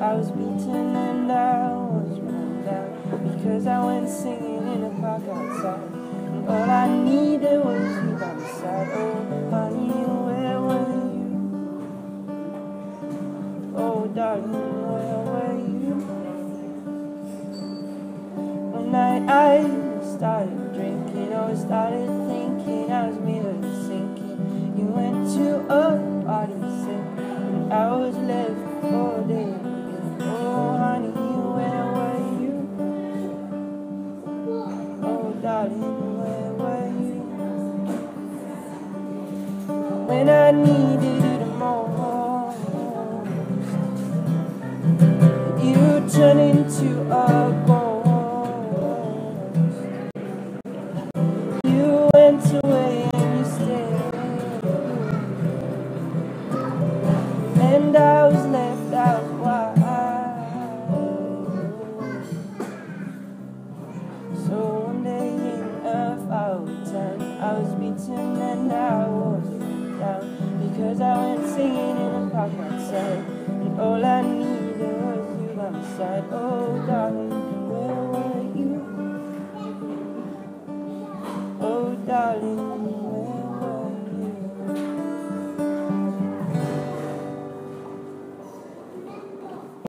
I was beaten and I was run down because I went singing in a park outside. All I needed was you by my side. Oh, honey, where were you? Oh, darling, where were you? One night I started drinking, was left for dead. Oh, honey, where were you? Oh, darling, where were you? When I needed you the most, you turned into a So one day in a foul time, I was beaten and I was down because I went singing in a park outside, and all I needed was you by my side. Oh, darling, where were you? Oh, darling,